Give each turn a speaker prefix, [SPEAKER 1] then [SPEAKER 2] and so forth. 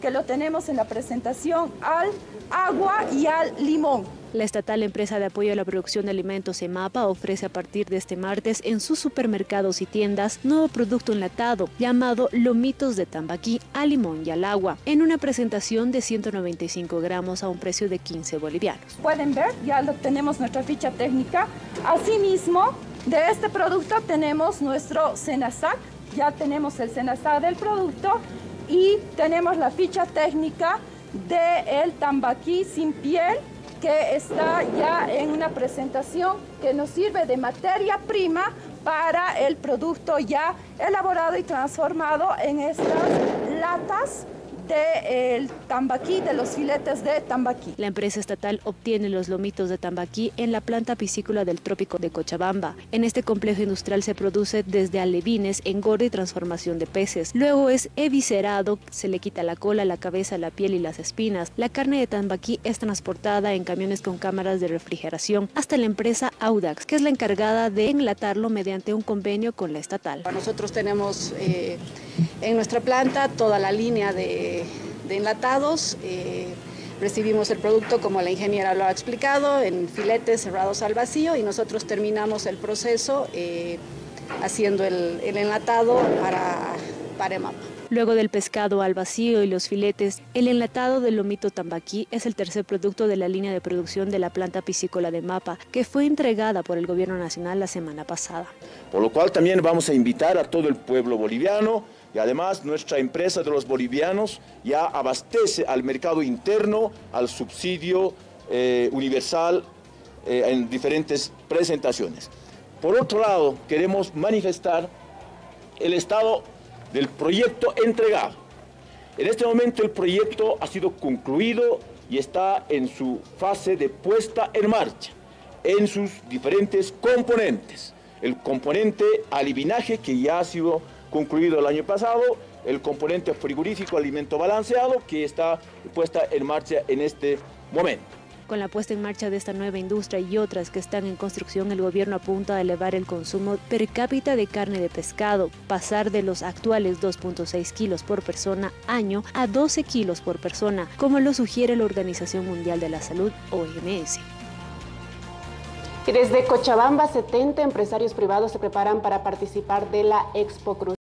[SPEAKER 1] que lo tenemos en la presentación al agua y al limón.
[SPEAKER 2] La estatal empresa de apoyo a la producción de alimentos EMAPA ofrece a partir de este martes en sus supermercados y tiendas nuevo producto enlatado llamado Lomitos de Tambaquí a limón y al agua en una presentación de 195 gramos a un precio de 15 bolivianos.
[SPEAKER 1] Pueden ver, ya lo tenemos nuestra ficha técnica. Asimismo, de este producto tenemos nuestro Senasac, ya tenemos el Senasac del producto y tenemos la ficha técnica del el tambaquí sin piel que está ya en una presentación que nos sirve de materia prima para el producto ya elaborado y transformado en estas latas del tambaquí, de los filetes de tambaquí.
[SPEAKER 2] La empresa estatal obtiene los lomitos de tambaquí en la planta piscícola del trópico de Cochabamba. En este complejo industrial se produce desde alevines, engorde y transformación de peces. Luego es eviscerado, se le quita la cola, la cabeza, la piel y las espinas. La carne de tambaquí es transportada en camiones con cámaras de refrigeración hasta la empresa Audax, que es la encargada de enlatarlo mediante un convenio con la estatal.
[SPEAKER 3] Nosotros tenemos eh, en nuestra planta toda la línea de de, enlatados. Eh, recibimos el producto, como la ingeniera lo ha explicado, en filetes cerrados al vacío y nosotros terminamos el proceso eh, haciendo el, enlatado para, para EMAPA.
[SPEAKER 2] Luego del pescado al vacío y los filetes, el enlatado del lomito tambaquí es el tercer producto de la línea de producción de la planta piscícola de MAPA, que fue entregada por el Gobierno Nacional la semana pasada.
[SPEAKER 4] Por lo cual también vamos a invitar a todo el pueblo boliviano y además nuestra empresa de los bolivianos ya abastece al mercado interno, al subsidio eh, universal eh, en diferentes presentaciones. Por otro lado, queremos manifestar el estado del proyecto entregado. En este momento el proyecto ha sido concluido y está en su fase de puesta en marcha, en sus diferentes componentes. El componente alivinaje que ya ha sido concluido el año pasado, el componente frigorífico alimento balanceado que está puesta en marcha en este momento.
[SPEAKER 2] Con la puesta en marcha de esta nueva industria y otras que están en construcción, el gobierno apunta a elevar el consumo per cápita de carne de pescado, pasar de los actuales 2.6 kilos por persona año a 12 kilos por persona, como lo sugiere la Organización Mundial de la Salud, OMS.
[SPEAKER 5] Y desde Cochabamba, 70 empresarios privados se preparan para participar de la Expo Cruz.